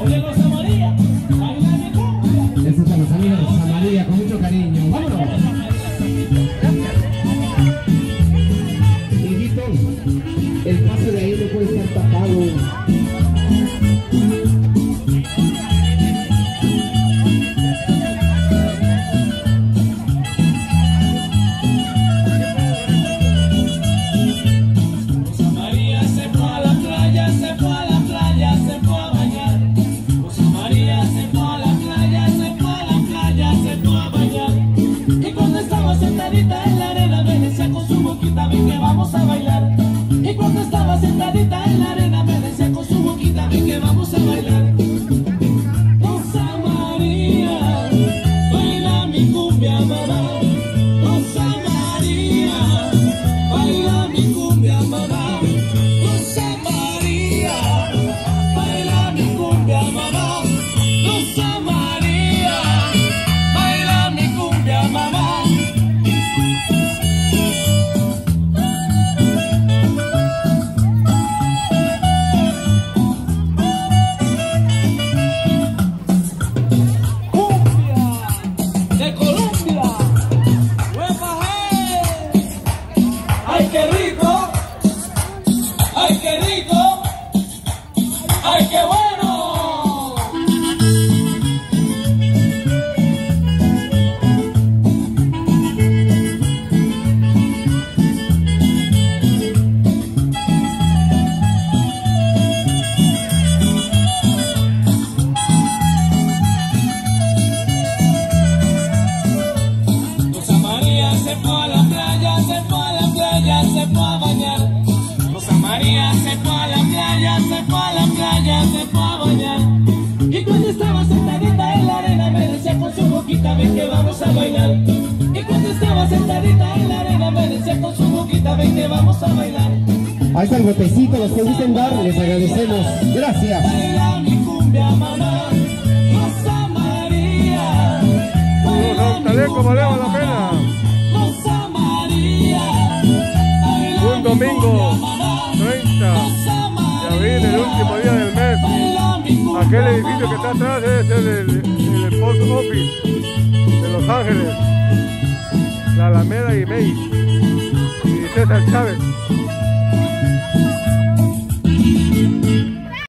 Oye, cumbia. Eso es los amigos con mucho cariño. ¡Vámonos! El paso de ahí sentadita en la arena me decía con su boquita, ven que vamos a bailar. Fue a la playa, se fue a bañar. Y cuando estaba sentadita en la arena me decía con su boquita, ven que vamos a bailar. Y cuando estaba sentadita en la arena me decía con su boquita, ven que vamos a bailar. Ahí está el golpecito, los que gusten dar, les agradecemos. Gracias. Baila mi cumbia, mamá. Rosa María. Baila mi cumbia, valemos la pena. mamá. Rosa María. Baila Un mi domingo, cumbia, mamá. 30 Abril, el último día del mes. Aquel edificio que está atrás ser el, el Post Office de Los Ángeles, la Alameda y May y César Chávez.